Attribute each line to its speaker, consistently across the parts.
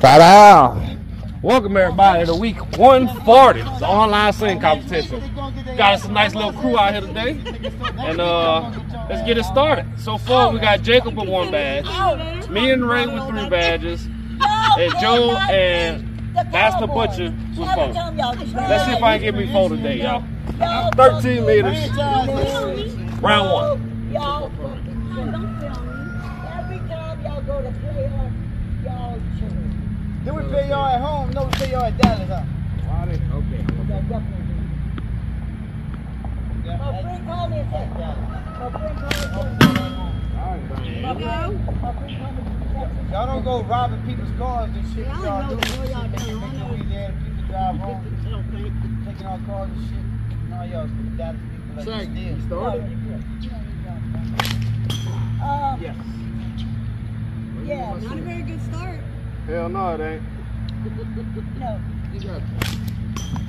Speaker 1: Ta-da!
Speaker 2: Welcome everybody to week 140. It's online slinging competition. Got us a nice little crew out here today. And uh let's get it started. So far we got Jacob with one badge, me and Ray with three badges, and Joe and Master Butcher with four. Let's see if I can get me four today, y'all. 13 meters, round one.
Speaker 3: Y'all, don't film me. Every time y'all go to play her, y'all chill.
Speaker 4: Then we pay y'all at home, no we pay y'all at Dallas, huh?
Speaker 3: That definitely My friend called me and said, my friend called me and said, my friend called me
Speaker 4: Y'all don't go robbing people's cars and shit. Y'all
Speaker 5: know,
Speaker 4: do.
Speaker 5: I know y'all
Speaker 4: Making
Speaker 5: do. I know.
Speaker 4: Louisiana people drive home, taking our cars and shit. No, y'all Dallas people like
Speaker 1: Say,
Speaker 4: steal.
Speaker 1: you started?
Speaker 3: Um,
Speaker 4: Yes.
Speaker 3: yeah,
Speaker 5: Not a very good start.
Speaker 1: Hell no, it ain't.
Speaker 3: no.
Speaker 1: You got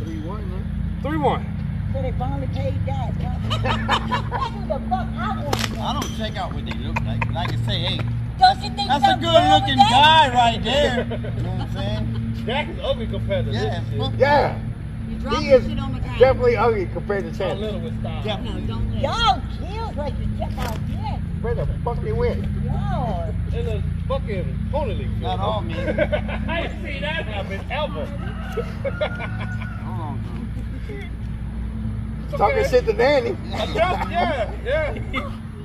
Speaker 1: 3-1, man.
Speaker 2: 3-1.
Speaker 3: So they finally paid that. That's what the fuck I want to.
Speaker 4: I don't check out what they look like. but I can say, hey,
Speaker 3: Don't you think
Speaker 4: that's a good looking guy right there. You know what I'm saying?
Speaker 2: Jack is ugly compared to
Speaker 4: Yeah.
Speaker 2: this
Speaker 4: fuck
Speaker 2: shit.
Speaker 1: Yeah,
Speaker 5: You dropped
Speaker 1: he
Speaker 5: the
Speaker 1: is
Speaker 5: shit on the ground.
Speaker 1: definitely ugly compared to
Speaker 2: A little with style.
Speaker 4: Yeah.
Speaker 5: No, don't
Speaker 3: Y'all kills like to check out yet.
Speaker 1: Where the fuck they went?
Speaker 3: Y'all.
Speaker 2: In the fucking pony league.
Speaker 4: Not all men.
Speaker 2: I ain't seen that happen ever.
Speaker 4: Hold on,
Speaker 2: It's
Speaker 1: Talking
Speaker 2: okay.
Speaker 1: shit to Danny.
Speaker 2: Just, yeah, yeah.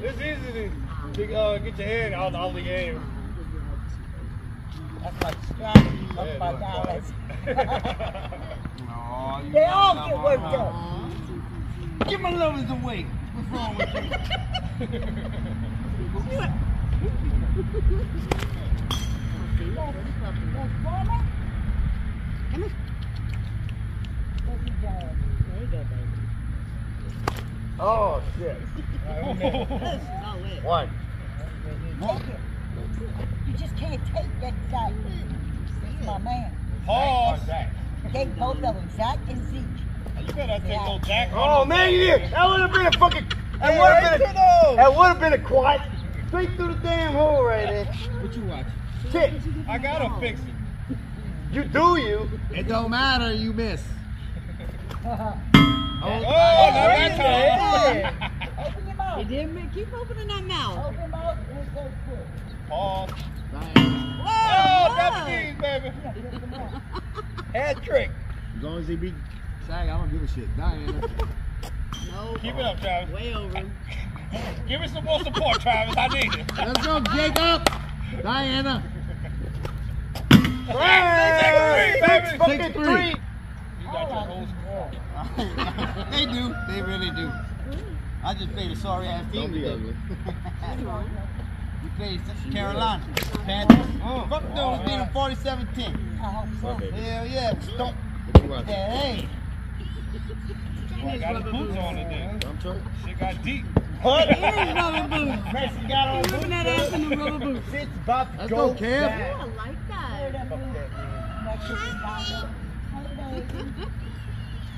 Speaker 2: It's easy to, to uh, get your head out of the game.
Speaker 3: That's like strategy
Speaker 2: Yeah,
Speaker 3: of my
Speaker 2: no,
Speaker 3: dollars.
Speaker 4: No, you
Speaker 3: They all get
Speaker 4: that
Speaker 3: worked
Speaker 4: one.
Speaker 3: up.
Speaker 4: Give my lovers away. What's wrong with you?
Speaker 1: Oh, shit. One.
Speaker 3: You just can't take that guy. That's my man.
Speaker 2: Pause.
Speaker 3: Take both of them, Zach and Zeke.
Speaker 1: Oh, man, you did. That would have been a fucking. That would have been.
Speaker 4: those.
Speaker 1: That would have been a quad. Straight through the damn hole right there.
Speaker 4: What you watch?
Speaker 1: Shit.
Speaker 2: I gotta fix it.
Speaker 1: You do you.
Speaker 4: It don't matter, you miss.
Speaker 2: Oh, not that time.
Speaker 3: Open your mouth.
Speaker 5: You did make, keep opening that mouth.
Speaker 3: Open your mouth and say quick.
Speaker 2: Pause.
Speaker 5: Whoa,
Speaker 2: Oh, double
Speaker 5: whoa.
Speaker 2: D's, baby.
Speaker 4: Hat trick. As long as he be Sag, I don't give a shit. Diana.
Speaker 5: No.
Speaker 2: Keep it up, Travis.
Speaker 5: Way over.
Speaker 2: Give me some more support, Travis. I need it.
Speaker 4: Let's go, Jacob. Diana.
Speaker 2: Hey, baby.
Speaker 1: Fucking three.
Speaker 2: You got your whole score.
Speaker 4: they do. They really do. I just played a sorry ass team today. we played Carolina. Panthers. Fuck those, oh, beat them 47 10.
Speaker 3: I hope so.
Speaker 4: Hell yeah. Don't. Yeah, hey.
Speaker 2: I got his boots on today. I'm trying. Shit got deep.
Speaker 4: What?
Speaker 5: Here's rubber boots.
Speaker 4: Messi got on
Speaker 5: He's whipping that ass in the rubber boots.
Speaker 4: Shit's about to
Speaker 1: Let's
Speaker 4: go,
Speaker 1: go, Cam.
Speaker 4: down.
Speaker 5: I like that.
Speaker 3: that move? Mexican got on. Hey, baby.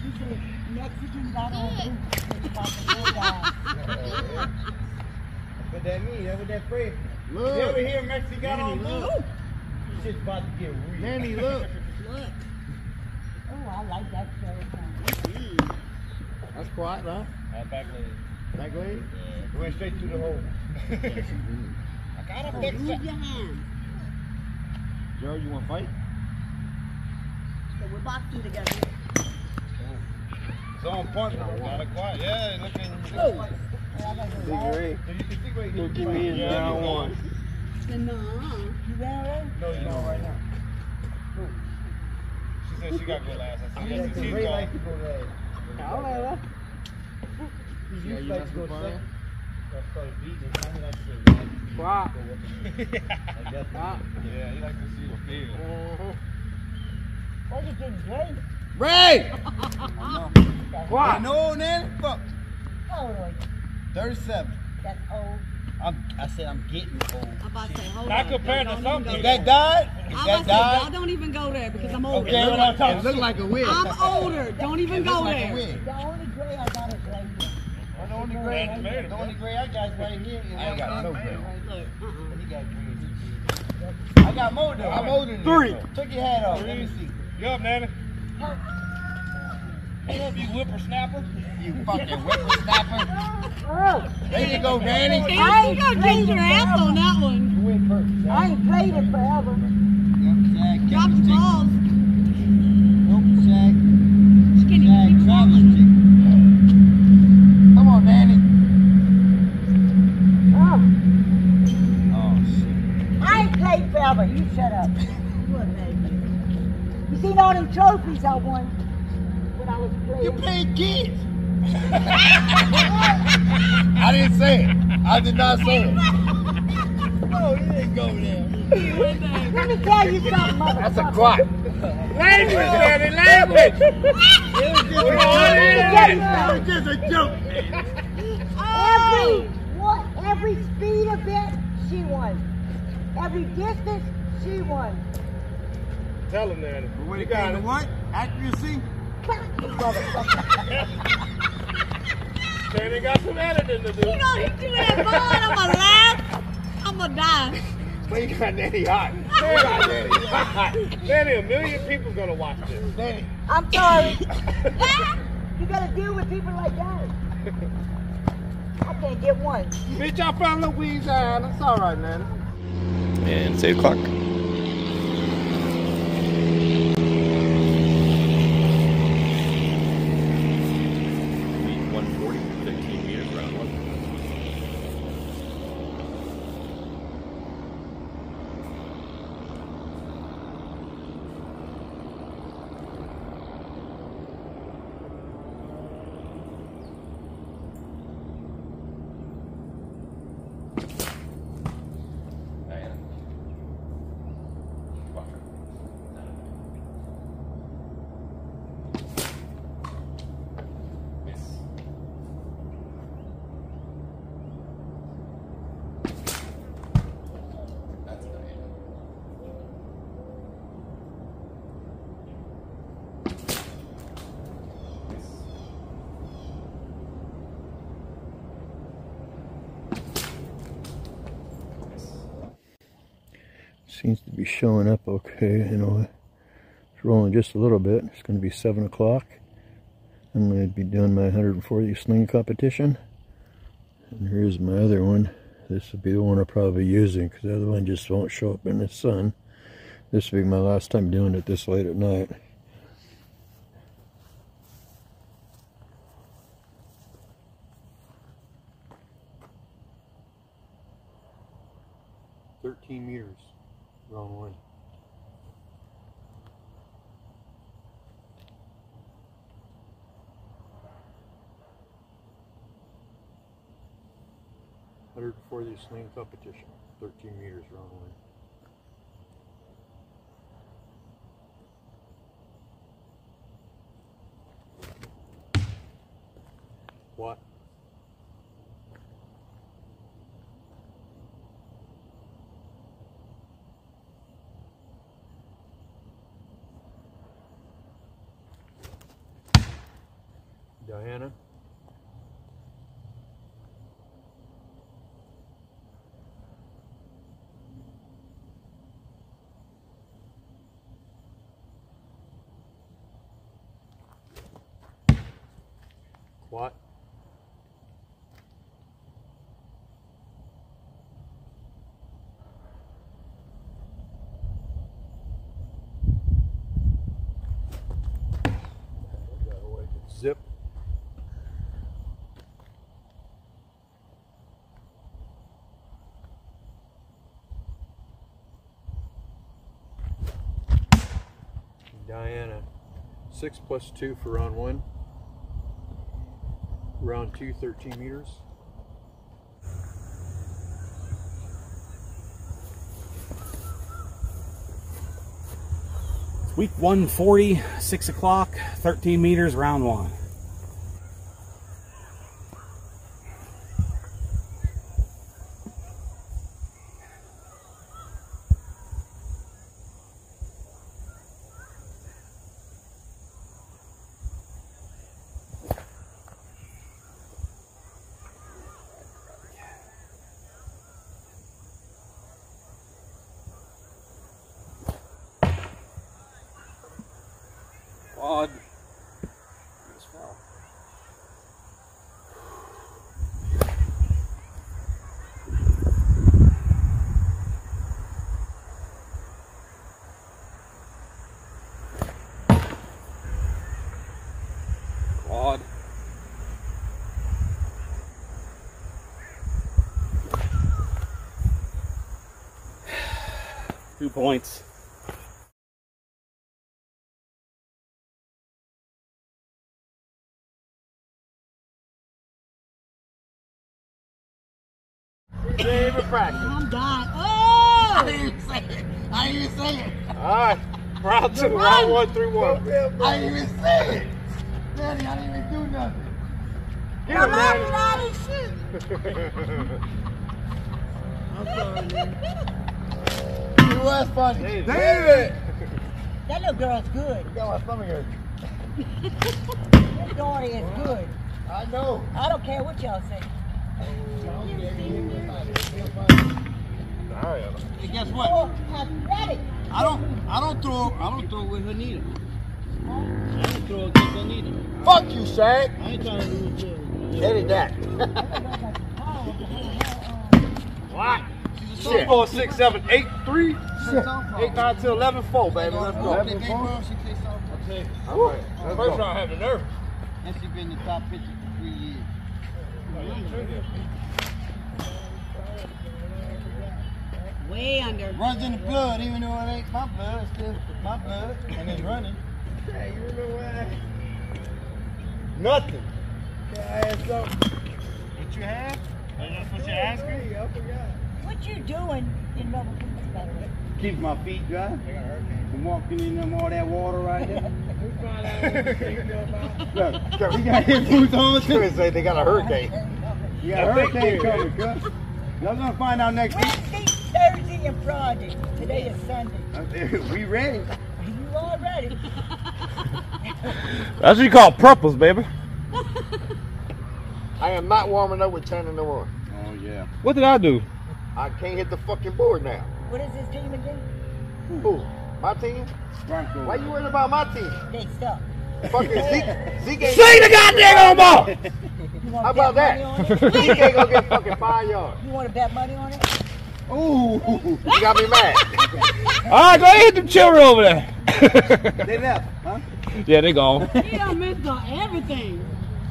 Speaker 3: He Mexican got on boots. It's about to go down.
Speaker 4: What that mean? That's what that phrase. You ever hear Messi got on
Speaker 1: Danny,
Speaker 4: boots? Shit's about to get real.
Speaker 1: Danny, look.
Speaker 5: Look.
Speaker 3: Oh, I like that show.
Speaker 1: That's quiet, huh?
Speaker 2: Uh, back leg.
Speaker 1: Back leg.
Speaker 4: Went straight through the hole.
Speaker 2: I gotta fix
Speaker 5: Move
Speaker 2: it.
Speaker 5: your hands.
Speaker 1: Joe, you want to fight?
Speaker 5: So we're boxing together.
Speaker 4: It's on point.
Speaker 2: Gotta quiet. Yeah, looking.
Speaker 5: Oh.
Speaker 1: Figure
Speaker 4: So you can see where
Speaker 1: eight.
Speaker 4: he
Speaker 1: He'll give me his
Speaker 2: Yeah,
Speaker 1: down one.
Speaker 5: No.
Speaker 3: You ready?
Speaker 4: No, you don't right now.
Speaker 2: She said she got good last. I said,
Speaker 4: Yeah,
Speaker 2: yes,
Speaker 4: 'cause
Speaker 2: she's
Speaker 4: Ray
Speaker 2: gone.
Speaker 4: likes to go there. He
Speaker 1: Yeah, you
Speaker 4: like
Speaker 1: mess
Speaker 4: to go
Speaker 1: with fire?
Speaker 4: second. I started beating him. I mean, like to go right.
Speaker 1: Quiet.
Speaker 4: Like that's
Speaker 2: Yeah, he like to see the field.
Speaker 3: Oh, you getting great.
Speaker 1: Ray!
Speaker 4: I
Speaker 1: Quiet.
Speaker 4: know, Nanny. Fuck.
Speaker 3: Oh, Lord,
Speaker 4: 37.
Speaker 3: that's old.
Speaker 4: I'm, I said I'm getting old.
Speaker 5: I'm about to say, hold
Speaker 2: Not
Speaker 5: on.
Speaker 2: compared to
Speaker 5: Don't
Speaker 2: some
Speaker 5: even
Speaker 2: people.
Speaker 4: That died?
Speaker 5: I'm
Speaker 4: Is that
Speaker 5: to say, y'all don't even go there because I'm older.
Speaker 4: Okay, what I'm talking
Speaker 1: It look like a wig.
Speaker 5: I'm older. Don't even go
Speaker 4: like
Speaker 5: there.
Speaker 3: The only gray I got is right here.
Speaker 4: The only gray,
Speaker 2: That's
Speaker 4: the only gray I got is right here.
Speaker 1: I ain't got no gray.
Speaker 5: Look, uh-uh.
Speaker 4: He got gray.
Speaker 3: I
Speaker 4: got more than I'm older than
Speaker 1: Three.
Speaker 4: you. Took your hat off. Let me see.
Speaker 2: You up, Nanny? What up, you whippersnapper?
Speaker 4: You fucking whippersnapper. There you go, Danny.
Speaker 5: You gotta change your ass on that one.
Speaker 4: You win first.
Speaker 3: I ain't played it forever.
Speaker 4: Yep, Zach.
Speaker 5: Drop the balls.
Speaker 4: Nope, Zach.
Speaker 5: Skinny,
Speaker 4: Zach,
Speaker 5: keep
Speaker 4: Travis.
Speaker 5: rolling.
Speaker 4: Come on, Danny.
Speaker 3: Oh,
Speaker 4: Oh, shit.
Speaker 3: I ain't played forever. You shut up. You seen all them trophies I won when I was
Speaker 4: You
Speaker 3: playing?
Speaker 4: played kids. I didn't say it. I did not say it. Oh, you didn't go there.
Speaker 3: Let me tell you something, motherfucker.
Speaker 4: That's a quack.
Speaker 2: Language, Nanny, language.
Speaker 3: Let me tell you something.
Speaker 4: was just a joke.
Speaker 3: Every what? Every speed event, she won. Every distance, she won.
Speaker 2: Tell him, Nanny.
Speaker 4: When
Speaker 2: You
Speaker 4: it
Speaker 2: got
Speaker 4: came to
Speaker 2: it.
Speaker 4: what? Accuracy?
Speaker 2: Nanny got some editing to do.
Speaker 5: You know he threw that ball. I'ma laugh. I'ma die.
Speaker 4: Well, you got Nanny hot. You
Speaker 2: Nanny,
Speaker 4: got Nanny hot.
Speaker 2: Nanny, a million people gonna watch this.
Speaker 4: Nanny.
Speaker 3: I'm sorry. you gotta deal with people like that. I can't get one.
Speaker 1: Bitch, I found Louisiana. It's all right, man.
Speaker 6: And it's 8 o'clock.
Speaker 7: Showing up okay. You know, it's rolling just a little bit. It's going to be 7 o'clock. I'm going to be doing my 140 sling competition. And here's my other one. This will be the one I'll probably be using because the other one just won't show up in the sun. This will be my last time doing it this late at night. Sling competition. Thirteen meters wrong one. What? What? Zip. Diana, six plus two for round one. Round two, 13 meters.
Speaker 8: Week 140, 6 o'clock, 13 meters, round one.
Speaker 2: Two points.
Speaker 1: Favorite practice.
Speaker 3: I'm dying. Oh! oh!
Speaker 1: didn't say it. I didn't even say it.
Speaker 2: All right. Round two. Round one, three, one.
Speaker 1: I didn't even say it. Daddy, I didn't even do nothing.
Speaker 2: Get him,
Speaker 3: laughing
Speaker 2: man.
Speaker 3: at shit.
Speaker 1: I'm sorry, man. Was funny.
Speaker 2: David.
Speaker 1: David!
Speaker 3: That little girl's good.
Speaker 1: Got my stomach hurt.
Speaker 3: That daughter is good.
Speaker 1: I know.
Speaker 3: I don't care what y'all say.
Speaker 4: Hey, guess what?
Speaker 3: Oh.
Speaker 4: I don't, I don't throw, I don't throw with her neither. I don't throw against her neither.
Speaker 1: Fuck you, Shaq.
Speaker 4: I ain't trying to lose her.
Speaker 1: Edit that.
Speaker 2: What? Shit. Four, six, seven, eight, three, eight, nine, ten, eleven, four, baby. Let's go.
Speaker 4: Eleven, four. She plays softball.
Speaker 2: All right. First round, have the nerve.
Speaker 4: And she been in the top 50 for three years.
Speaker 3: Way under.
Speaker 4: Runs in the blood, even though it ain't my blood, it's still my blood, and it's running.
Speaker 1: Hey, you remember what? Nothing. I had something.
Speaker 2: What you have? That's what you're asking?
Speaker 1: I forgot.
Speaker 3: What you doing in Nova Scotia?
Speaker 4: Keeps my feet dry. I'm walking in them all that water right there.
Speaker 1: We found out what this thing about.
Speaker 4: Look, he got his boots on too.
Speaker 1: They say they got a hurricane.
Speaker 4: You got a hurricane coming, cuz. Y'all gonna find out next week.
Speaker 3: Wednesday, Thursday, and Friday. Today is Sunday.
Speaker 4: Uh, we ready.
Speaker 3: Are you all ready?
Speaker 2: That's what you call purples, baby.
Speaker 1: I am not warming up with Tanner no more.
Speaker 4: Oh yeah.
Speaker 2: What did I do?
Speaker 1: I can't hit the fucking board now.
Speaker 3: What is this team again?
Speaker 1: Who? My team?
Speaker 4: Broncos.
Speaker 1: Why you worried about my team?
Speaker 3: They suck.
Speaker 1: Fucking Zeke. Zeke ain't.
Speaker 2: Sing the goddamn ball!
Speaker 1: How about that?
Speaker 3: money on it?
Speaker 1: Zeke ain't gonna get fucking five yards.
Speaker 3: You want to bet money on it?
Speaker 4: Ooh.
Speaker 1: You got me mad.
Speaker 2: All right, go ahead, hit them children over there.
Speaker 4: they left, huh?
Speaker 2: yeah, they gone.
Speaker 5: He done missed on everything.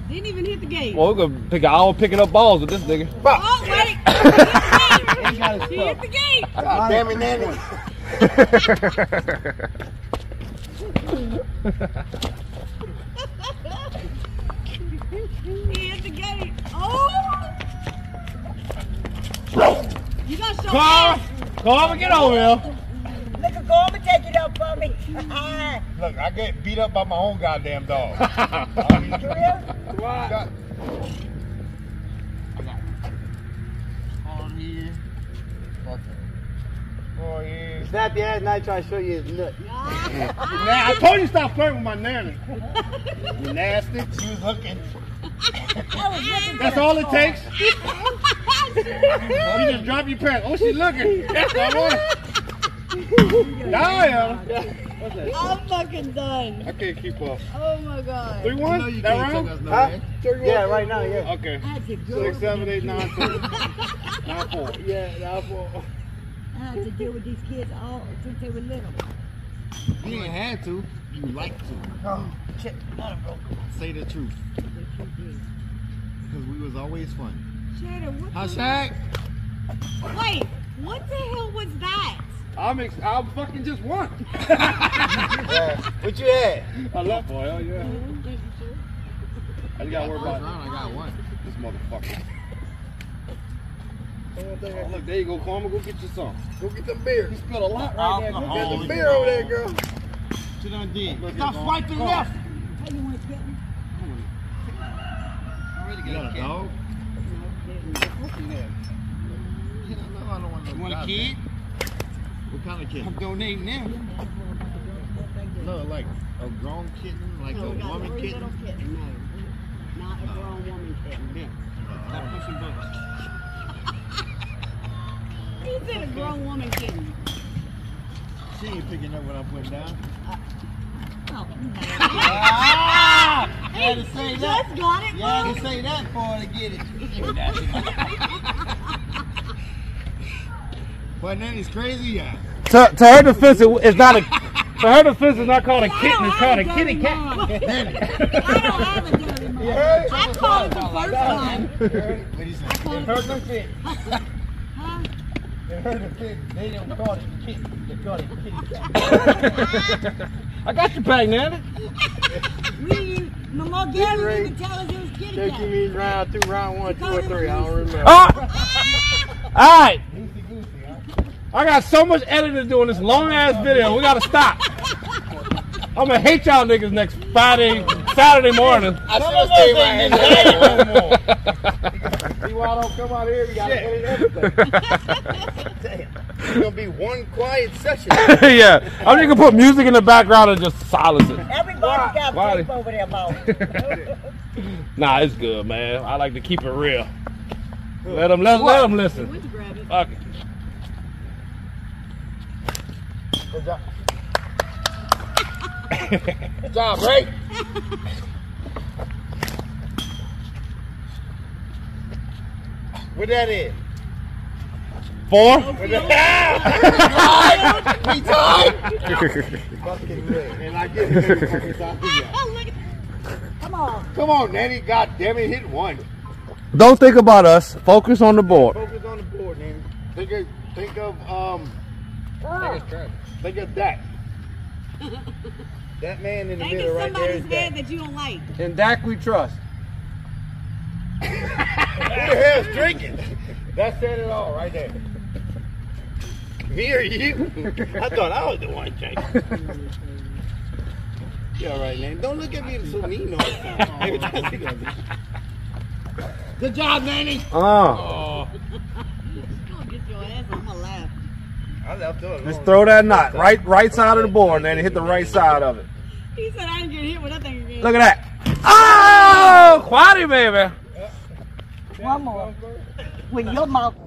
Speaker 5: Didn't even hit the gate.
Speaker 2: Well, we're gonna pick all picking up balls with this nigga.
Speaker 5: Oh, wait.
Speaker 4: He got his
Speaker 5: he hit the gate.
Speaker 1: God damn it, Nanny.
Speaker 5: He hit the gate. Oh! You got so
Speaker 2: Carl, Carl, get over here.
Speaker 3: Look, go on take it up for me.
Speaker 1: Look, I get beat up by my own goddamn dog.
Speaker 3: Real?
Speaker 4: On
Speaker 1: Oh, yeah.
Speaker 4: Snap your ass and I try to show you his nut.
Speaker 1: Nah, I told you stop flirting with my nanny. You nasty. She was looking.
Speaker 3: I
Speaker 1: That's all it takes. you just drop your pants. Oh, she's looking. That's all I want. Nah,
Speaker 5: I'm fucking done.
Speaker 1: I can't keep up.
Speaker 5: Oh my god.
Speaker 1: Three one. that round?
Speaker 4: Huh?
Speaker 1: Three,
Speaker 4: Yeah, right now, yeah.
Speaker 1: Okay.
Speaker 3: I had to go.
Speaker 1: Six, seven, eight, nine, ten. Nine, four. Yeah, nine, four.
Speaker 3: I had to deal with these kids all since they were little.
Speaker 4: You ain't had to. You like to.
Speaker 1: Oh, shit.
Speaker 4: Say the truth. Because we was always fun.
Speaker 5: Shadow, what
Speaker 4: Huh,
Speaker 5: the-
Speaker 4: Shaq?
Speaker 5: Wait, what the hell was that?
Speaker 2: I'm ex- I'm fucking just one.
Speaker 1: Yeah. What you had?
Speaker 2: I love boy. Oh yeah. I just gotta worry about
Speaker 4: I got one.
Speaker 2: this motherfucker. Oh, look, there you go, Carmen. Go get you some.
Speaker 1: Go get them beer.
Speaker 2: You spilled a lot right there. Go get
Speaker 1: the beer over there, girl.
Speaker 4: Sit on D.
Speaker 2: Stop
Speaker 4: swiping left.
Speaker 3: How you want to get me?
Speaker 4: I You got a dog? You want a kid? What kind of kid? I'm donating them. No, like a grown kitten, like
Speaker 5: No,
Speaker 4: a woman
Speaker 5: three
Speaker 4: kitten.
Speaker 5: little kittens. No, not a grown woman kitten.
Speaker 4: Yeah. Stop pushing buttons.
Speaker 5: He said a grown woman kitten.
Speaker 4: She ain't picking up what I'm putting down.
Speaker 1: Ah! You had to say that.
Speaker 5: Just got it,
Speaker 1: You had to say that for her to get it. but then it's crazy, yeah.
Speaker 9: To, to her defense, it- it's not a. To her defense, it's not called a kitten. It's called a kitty cat.
Speaker 5: I don't have a dirty mom. I called it the first time.
Speaker 1: What do you? It hurt the fit. It hurt the fit. They didn't call it the kid. They called it kitty
Speaker 9: I got your back, Nanny.
Speaker 5: We didn't, no more Gary didn't tell us it was kitty cat.
Speaker 1: me round two, round one, two, or three. I don't remember.
Speaker 9: Oh! All right. I got so much editing to do on this long ass video. We gotta stop. I'm gonna hate y'all niggas next Friday, Saturday morning.
Speaker 1: I should stay right here. See why I don't come out here? You gotta edit everything. Damn. It's gonna be one quiet session.
Speaker 9: yeah, I'm just gonna put music in the background and just silence it.
Speaker 3: Everybody got
Speaker 9: Why?
Speaker 3: tape over their mouth.
Speaker 9: Nah, it's good, man. I like to keep it real. Let them let, let them listen.
Speaker 5: Went grab it.
Speaker 9: Fuck it.
Speaker 1: Good job. Good job, Ray. What that is?
Speaker 9: Four.
Speaker 1: What that We tied. Fucking Ray. And I get it.
Speaker 5: Oh, look at
Speaker 3: Come on.
Speaker 1: Come on, Nanny. God damn it, hit one.
Speaker 9: Don't think about us. Focus on the board.
Speaker 1: Focus on the board, Nanny. Think of, think of, um, think of that. That man in the
Speaker 5: Think
Speaker 1: middle
Speaker 5: of
Speaker 1: right there is
Speaker 5: somebody's
Speaker 1: that.
Speaker 5: head that you don't like.
Speaker 9: In Dak we trust.
Speaker 1: Who the hell's drinking? That said it all right there. Me or you? I thought I was the one drinking. Yeah, all right, man. Don't look at me so mean all the time. Every time you gonna Good job, Nanny.
Speaker 5: Don't get your ass. I'm gonna laugh.
Speaker 1: I left her
Speaker 9: let's
Speaker 1: alone.
Speaker 9: throw that knot right right side of the board, and then hit the right side of it.
Speaker 5: He said I didn't get hit with that thing again.
Speaker 9: Look at that. Oh, quality, baby.
Speaker 3: One more. With your mouth.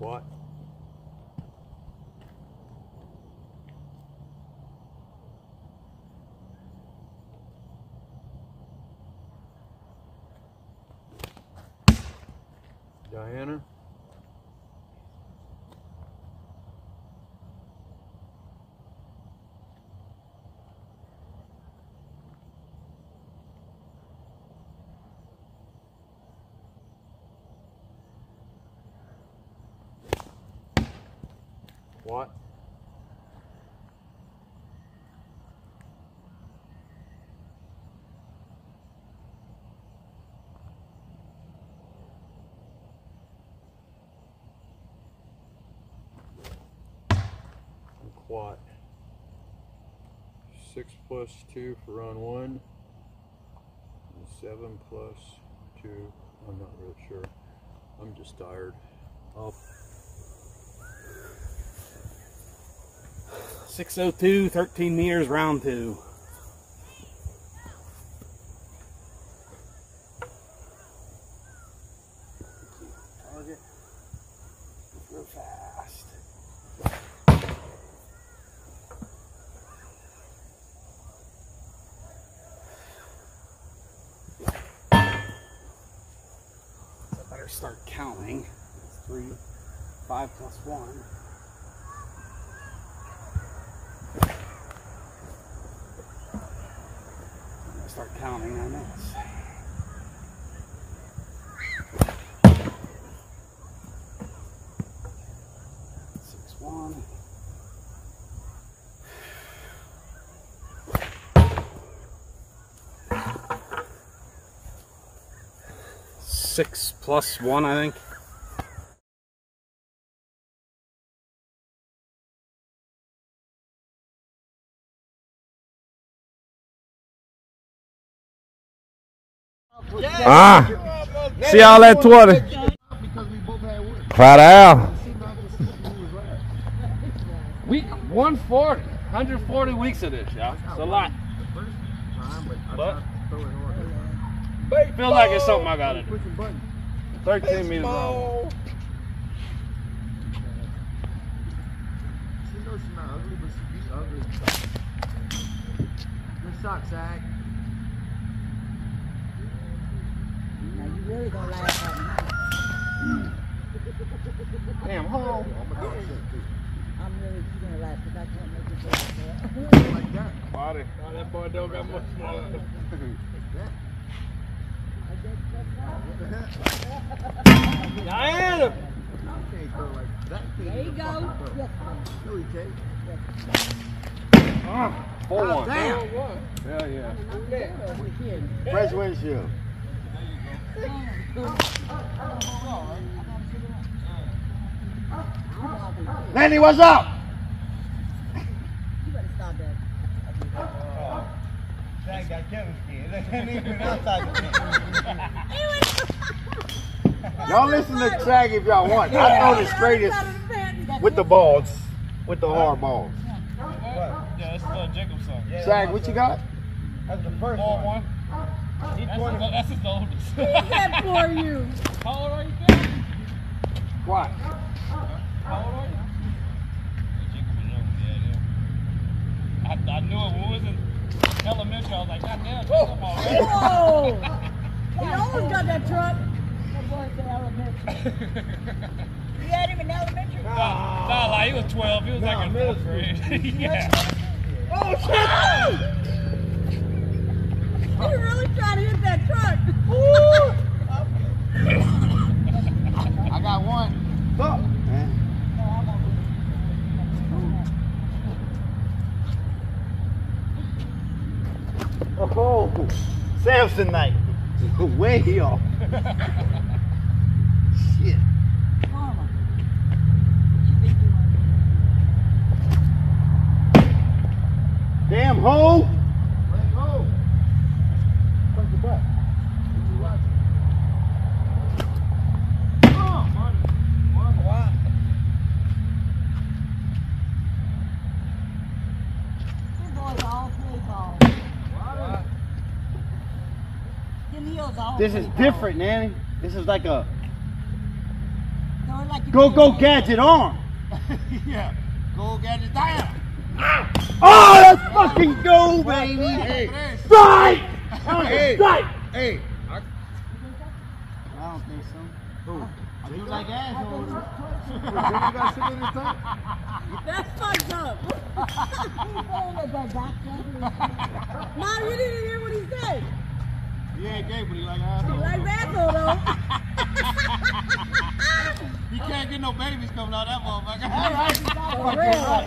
Speaker 7: What? Diana? What? I'm quat. Six plus two for round one. And seven plus two. I'm not really sure. I'm just tired.
Speaker 8: 602, 13 meters, round two. Real fast. Better start counting. It's three, five plus one. Start counting, I miss. Six one. Six plus one, I think.
Speaker 2: Ah, see all that 20. Proud of Al. Week 140. 140 weeks of this, y'all. It's a lot. But feel like it's something I gotta do. 13 meters long.
Speaker 4: Good shot, Zach.
Speaker 3: Now you really gonna laugh at me.
Speaker 4: Damn, home.
Speaker 3: I'm really gonna laugh because I can't make it work.
Speaker 4: Like that.
Speaker 1: Body. that boy don't got much smaller.
Speaker 2: Diana!
Speaker 4: Can't go like that.
Speaker 3: There you go. Yes,
Speaker 4: No, he can't.
Speaker 2: 4 1.
Speaker 4: Damn.
Speaker 2: Yeah, yeah.
Speaker 4: Fresh windshield. Manny, what's up?
Speaker 3: you better stop that.
Speaker 4: Zach got Kevin scared. They can't even outside Y'all listen to Shag if y'all want. I throw the straightest with the balls, with the hard balls.
Speaker 2: Yeah, that's uh, Jacob's son.
Speaker 4: Shag, what you got? That's the first
Speaker 2: Four
Speaker 4: one.
Speaker 2: one. That's, that's his oldest.
Speaker 3: Who's that for you?
Speaker 2: How old are you, kid?
Speaker 4: Watch.
Speaker 2: How old are you? Jacob was young, yeah, yeah. I, I knew it when we was in elementary. I was like, God damn, Jacob already.
Speaker 3: Whoa! He always got that truck. That boy's in elementary. You had him in elementary?
Speaker 2: Nah, nah, like he was 12. He was like in fourth grade. yeah.
Speaker 3: Oh, shit! He really trying to hit that truck.
Speaker 4: I got one. Fuck, man. Oh, Samsonite. Way off. Shit. Damn hoe. Let go. Punch your butt.
Speaker 3: These boys all play ball. Them heels all
Speaker 4: This is different, Nanny. This is like a
Speaker 3: They're like
Speaker 4: go go gadget on.
Speaker 1: yeah. Go gadget down.
Speaker 4: Oh, let's fucking go, baby.
Speaker 1: Hey.
Speaker 4: Strike!
Speaker 1: Hey.
Speaker 4: Strike!
Speaker 1: Hey.
Speaker 4: I don't think so. Who? I do like assholes.
Speaker 3: That's fucked up. That guy got that. Mom, you didn't hear what he said.
Speaker 1: He ain't gay, but he like
Speaker 3: He
Speaker 1: asshole.
Speaker 3: likes asshole though.
Speaker 1: He can't get no babies coming out of that motherfucker. All right.
Speaker 3: For real.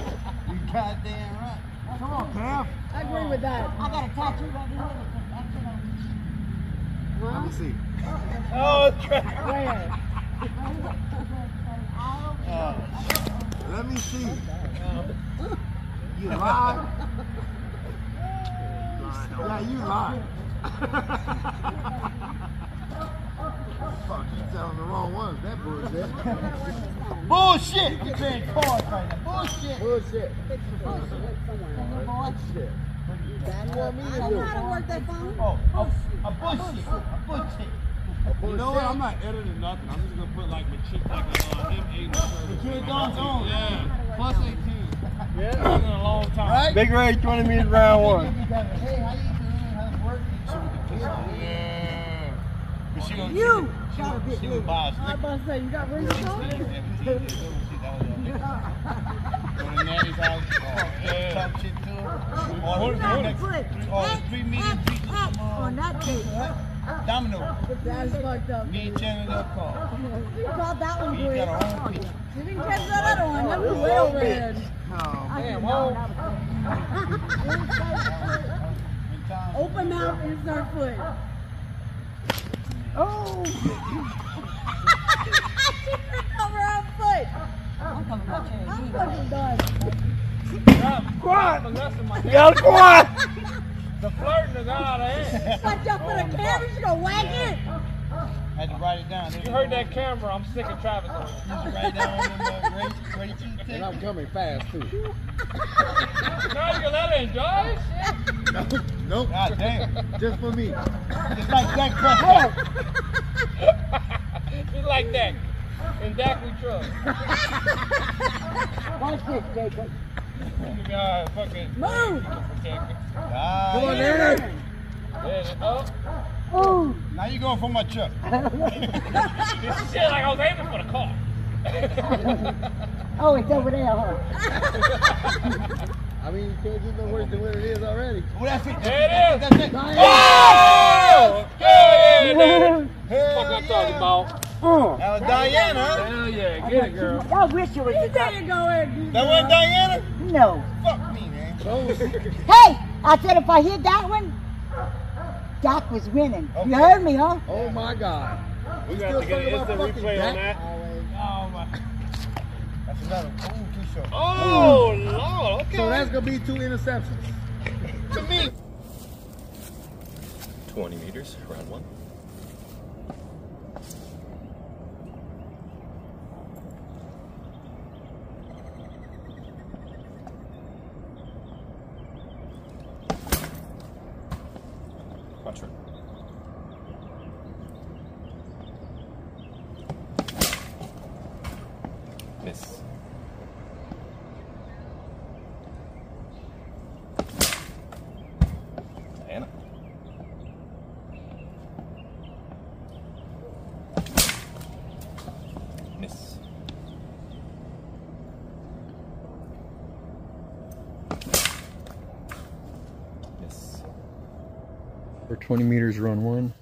Speaker 4: You goddamn right. Come on, Cam.
Speaker 3: I agree with that. I got a tattoo right here.
Speaker 4: Let me see.
Speaker 1: Oh,
Speaker 3: Where?
Speaker 4: Uh, let me see. Oh. You lie. Yeah, you lie. Fuck, you telling the wrong ones. That bullshit. bullshit! You playing cards right now. Bullshit. Bullshit. Bullshit. You want me to
Speaker 3: I know how to work that phone.
Speaker 4: Oh, a, a bullshit. A bullshit.
Speaker 1: You know what? I'm not editing nothing. I'm just gonna put like my chick like uh, him eight.
Speaker 4: The kid Don's on.
Speaker 1: Yeah. Plus 18. Yeah. It's been a long time.
Speaker 4: Right?
Speaker 7: Big Ray, 20 meters round one.
Speaker 4: Hey, how you doing? How's work?
Speaker 1: Yeah. But she gonna,
Speaker 3: You. got a bit
Speaker 4: She was
Speaker 3: loose.
Speaker 4: by a
Speaker 5: I was about to say, you got room to go?
Speaker 4: Go to Nanny's house. Oh, Talk shit to her. Order three next-
Speaker 3: foot.
Speaker 4: order three medium pizzas from
Speaker 3: On that tape.
Speaker 4: Domino.
Speaker 5: Oh, That's fucked up.
Speaker 4: Me and Chandler they'll call.
Speaker 5: You caught that one
Speaker 4: We
Speaker 5: quick.
Speaker 4: got our own pizza.
Speaker 5: You didn't catch that other one. That was way overhead.
Speaker 3: Damn, oh.
Speaker 5: Open mouth, and insert foot.
Speaker 3: Oh.
Speaker 5: Cover her foot.
Speaker 3: I'm coming back here.
Speaker 5: I'm fucking done.
Speaker 2: Quiet!
Speaker 4: Y'all quiet!
Speaker 2: The flirting is out of hand.
Speaker 5: Watch out for the camera. She's gonna whack it.
Speaker 4: Had to write it down.
Speaker 2: You heard that camera, I'm sick of Travis. on it.
Speaker 4: You should write down them uh, great, great
Speaker 1: And I'm coming fast too.
Speaker 2: Now you can let her enjoy it.
Speaker 1: Nope.
Speaker 4: God damn.
Speaker 1: Just for me.
Speaker 4: Just like Dak Prescott.
Speaker 2: Just like that. And Dak we trust.
Speaker 3: Watch this, Jacob.
Speaker 2: You got fucking
Speaker 5: Move.
Speaker 2: protector.
Speaker 4: Ah,
Speaker 1: Come on,
Speaker 4: yeah.
Speaker 1: Nanny.
Speaker 2: There it is. Oh,
Speaker 3: Oh.
Speaker 4: Now you going for my truck.
Speaker 2: this shit like I was aiming for the car.
Speaker 3: Oh, it's over there, huh?
Speaker 1: I mean, you can't get no worse than what it is already.
Speaker 4: Well, that's it.
Speaker 2: There it is.
Speaker 4: That's it.
Speaker 2: Oh! Hell yeah, daddy.
Speaker 4: Hell
Speaker 2: Fuck I'm talking
Speaker 4: yeah.
Speaker 2: about. Uh.
Speaker 4: That was Diana.
Speaker 2: Hell yeah, get it, girl.
Speaker 3: I wish it was
Speaker 5: You
Speaker 3: the
Speaker 5: there you go, Ed.
Speaker 4: That wasn't Diana?
Speaker 3: No.
Speaker 4: Fuck me, man. Oh.
Speaker 3: Hey, I said if I hit that one, Doc was winning. You heard me, huh?
Speaker 1: Oh my God.
Speaker 2: We got to get
Speaker 1: talking
Speaker 2: an instant
Speaker 1: fucking
Speaker 2: replay on that.
Speaker 4: Oh, my. That's another. Ooh, too short.
Speaker 2: Oh, Lord, okay.
Speaker 1: So that's gonna be two interceptions.
Speaker 4: To me.
Speaker 6: 20 meters, round one. Watch her. Miss. Diana. Miss. Miss.
Speaker 7: For 20 meters, run one.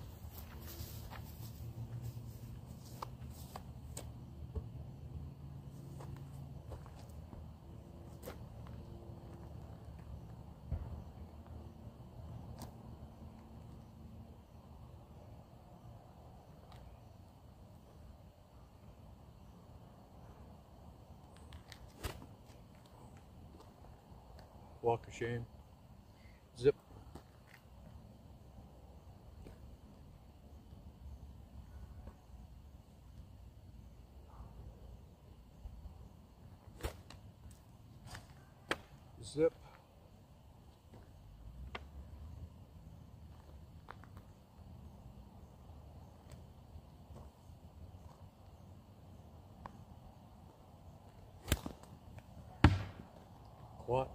Speaker 7: Walk of shame. Zip. Zip. Quat.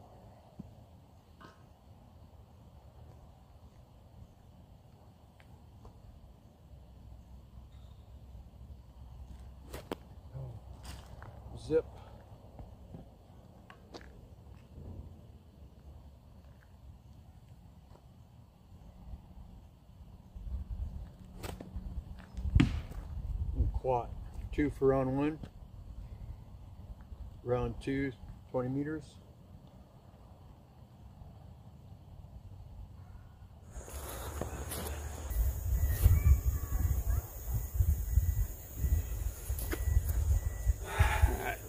Speaker 7: Zip. And Quat. Two for round one. Round two, 20 meters.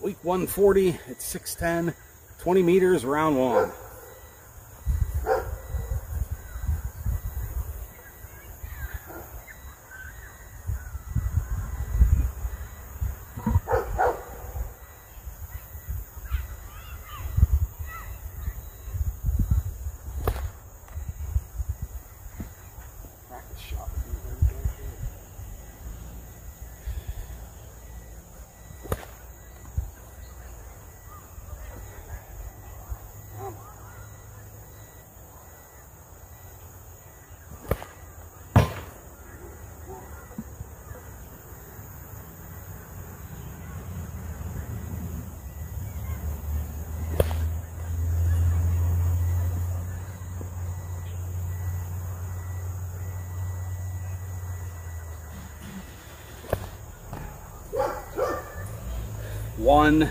Speaker 8: Week 140 at 610, 20 meters, round one. One.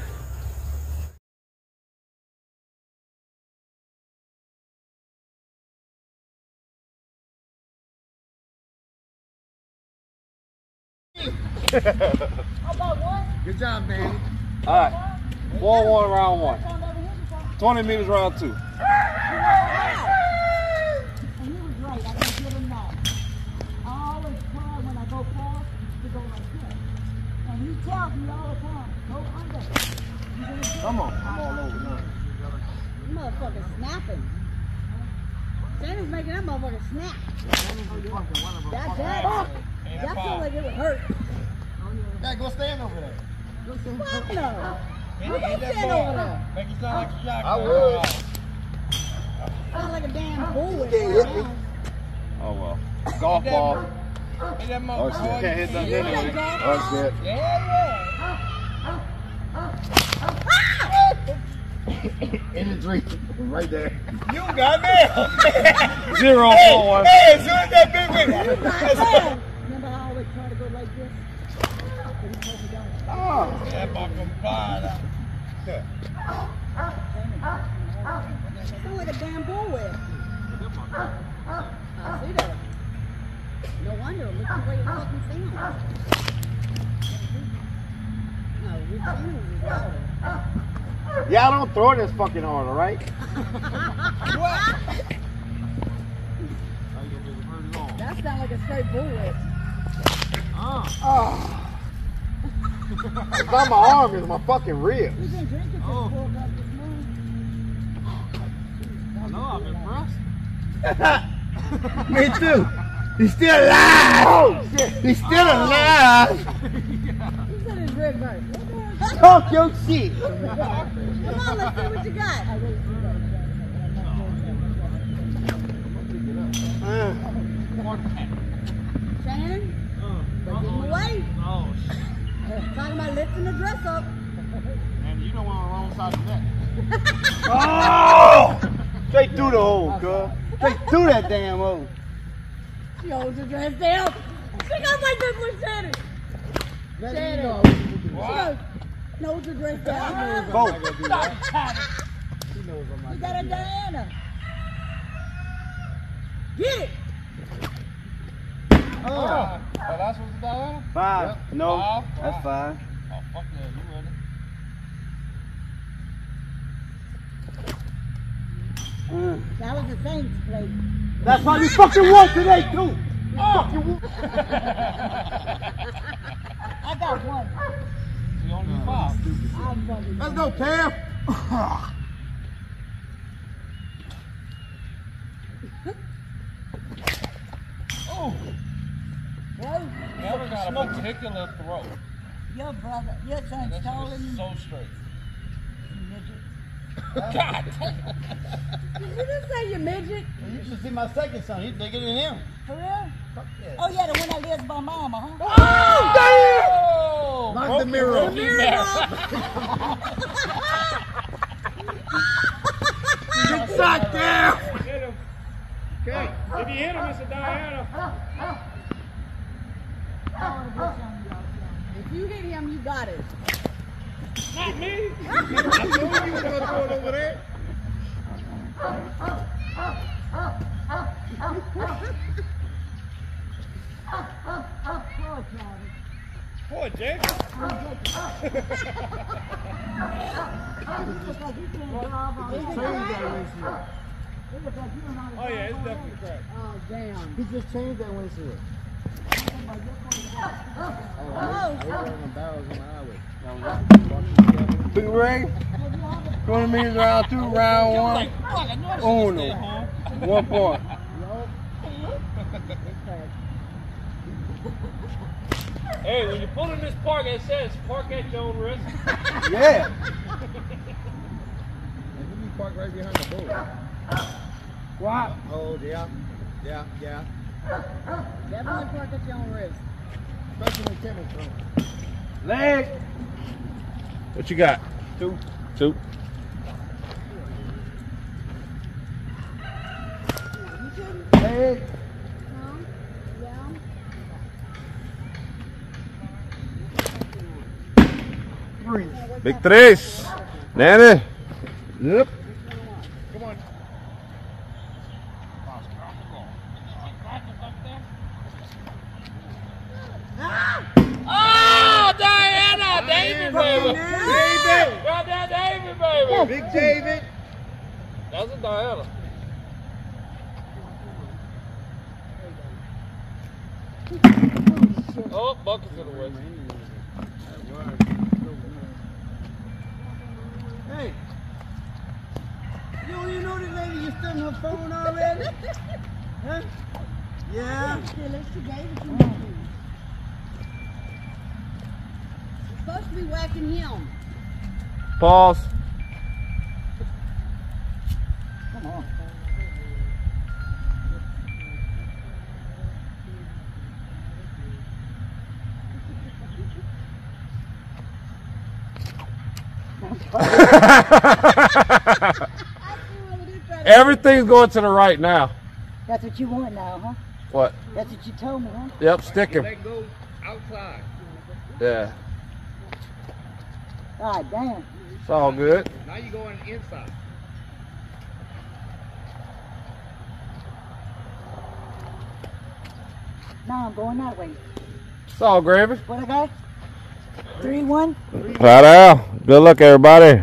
Speaker 1: Good job, man.
Speaker 2: All right. 4 1 round one. 20 meters round two.
Speaker 3: He was right. I can give him that. I always try when I go fast to go like this. And he tells me all the time, go under.
Speaker 1: Come on. I'm all over now.
Speaker 5: You motherfucker snapping. Sandy's making that motherfucker snap. That's that. That feel like it would hurt.
Speaker 1: Yeah, go stand over there.
Speaker 5: Fuck no. I'm gonna stand over there.
Speaker 1: Make it sound like a shot. I would.
Speaker 5: Sound like a damn bull.
Speaker 1: can't hit me.
Speaker 2: Oh, well. Golf ball. Oh, shit. Can't hit that anyway.
Speaker 5: ain't got
Speaker 2: Oh, shit.
Speaker 1: In the drink. Right there. You got me.
Speaker 2: Zero, four, one.
Speaker 1: Hey, four. Hey, as soon as that big went.
Speaker 5: Remember I always try to go like this? But he told me don't.
Speaker 1: Oh. That motherfucker fired
Speaker 5: Sound like a damn. I see that. No wonder. Look the way it fucking sounds. No, we sounds is louder.
Speaker 4: Y'all don't throw this fucking hard, all right?
Speaker 5: That sounds like a straight bull whip.
Speaker 4: It's not my arm, it's my fucking rib.
Speaker 5: He's been drinking since
Speaker 1: Oh.
Speaker 5: four o'clock this morning.
Speaker 1: I know, I'm impressed.
Speaker 4: Me too. He's still alive. Oh, shit. He's still oh. alive.
Speaker 5: He said it's red bird. What?
Speaker 4: Talk your shit.
Speaker 5: Come on, let's see what you got.
Speaker 4: Uh,
Speaker 5: Shannon, but get him away.
Speaker 1: Oh, shit.
Speaker 5: Talking about lifting the dress up.
Speaker 1: Man, you don't want on the wrong side of that.
Speaker 4: oh! Straight through the hole, cuz. Straight through that damn hole.
Speaker 5: She holds her dress down. She goes like this with Shannon. Shannon. She goes, nose her dress down.
Speaker 4: Both.
Speaker 5: You got a Diana. Get it.
Speaker 1: Oh. Oh, that's what's down?
Speaker 4: Five. No,
Speaker 1: Five.
Speaker 4: that's five.
Speaker 1: Oh, fuck yeah, you ready?
Speaker 4: Uh,
Speaker 5: That was the Saints play.
Speaker 4: that's why you fucking won today, too. You fucking won.
Speaker 5: I got one.
Speaker 1: You only need five.
Speaker 5: I'm.
Speaker 4: Let's go, Cam.
Speaker 1: Oh,
Speaker 5: Whoa,
Speaker 1: never got a particular throw.
Speaker 5: your brother, your son's
Speaker 1: That's
Speaker 5: taller than you.
Speaker 1: so straight.
Speaker 5: midget.
Speaker 1: God
Speaker 5: Did you just say you midget?
Speaker 4: You should see my second son. He's bigger than him.
Speaker 5: For real? Oh yeah, the one that lives by mama, huh?
Speaker 1: Oh,
Speaker 4: Knock
Speaker 1: broke
Speaker 4: the mirror off.
Speaker 1: rookie mirror.
Speaker 4: Good shot, Cam.
Speaker 2: Hit him. Okay. If you hit him, it's a Diana.
Speaker 5: If you hit him, you got it.
Speaker 2: Not me.
Speaker 4: I told you you were gonna throw it over there.
Speaker 5: Poor Travis.
Speaker 2: Boy, Jake.
Speaker 5: Looks like you can't drive on. Is it cracked? It looks like you don't know how to
Speaker 2: Oh, yeah, it's definitely
Speaker 5: it.
Speaker 2: cracked.
Speaker 5: Oh, damn.
Speaker 4: He just changed that windshield. Big Ray. 20 meters round two, round one. Uno. One point.
Speaker 2: Hey, when you pull in this park, it says park at your own risk.
Speaker 4: Yeah.
Speaker 1: You park right behind the boat.
Speaker 4: What?
Speaker 1: Oh, yeah. Yeah, yeah.
Speaker 5: definitely park at your own risk.
Speaker 1: Especially when Kevin's throwing.
Speaker 4: Leg.
Speaker 2: What you got?
Speaker 4: Two.
Speaker 2: Two.
Speaker 4: Leg.
Speaker 5: Tom? Yeah?
Speaker 4: Three.
Speaker 9: Big tres. Nanny.
Speaker 4: Yep.
Speaker 9: Oh, Diana! David, baby!
Speaker 4: David!
Speaker 9: Got that David, baby!
Speaker 4: Big David.
Speaker 9: That's a Diana. Oh, buckets in the way.
Speaker 3: Hey. You don't even know this lady you still on her phone already? huh? Yeah.
Speaker 5: Still, it's too David to know. You're supposed to be whacking him.
Speaker 9: Pause.
Speaker 3: Come on.
Speaker 9: Everything's going to the right now.
Speaker 3: That's what you want now, huh?
Speaker 9: What?
Speaker 3: That's what you told me, huh?
Speaker 9: Yep, stick him.
Speaker 4: go outside.
Speaker 9: Yeah,
Speaker 3: God damn.
Speaker 9: it's all good.
Speaker 4: Now you going inside.
Speaker 3: Now I'm going that way.
Speaker 9: It's all gravy.
Speaker 3: What I got? Three, one.
Speaker 9: Right out. Good luck, everybody.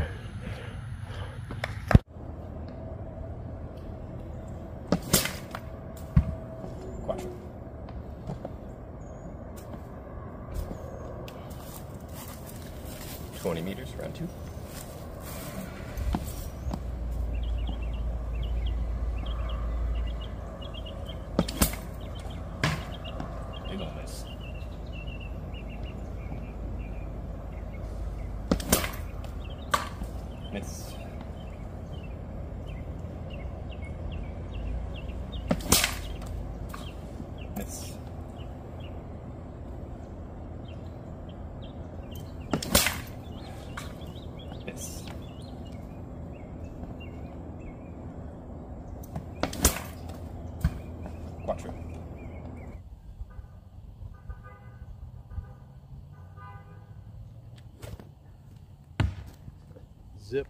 Speaker 10: Zip.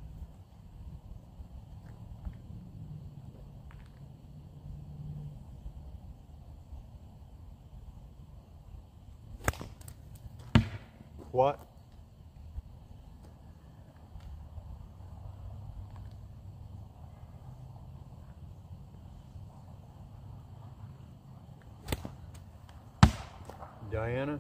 Speaker 10: What? Diana?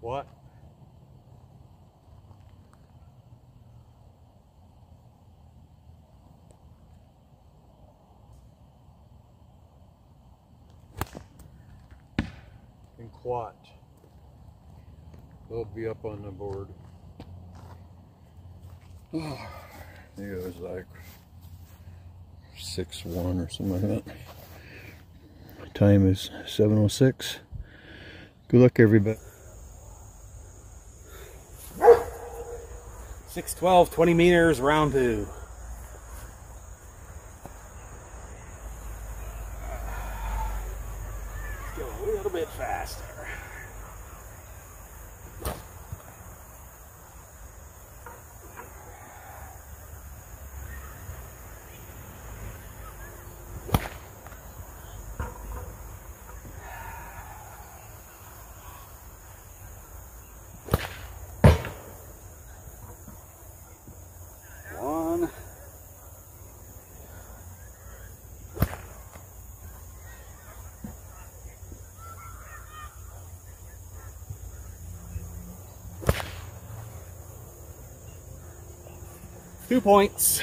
Speaker 10: What? And Quat. They'll be up on the board. I think it was like six one or something like that. Time is seven oh six. Good luck, everybody.
Speaker 8: 612, 20 meters, round two. Let's go a little bit faster. One. Two points.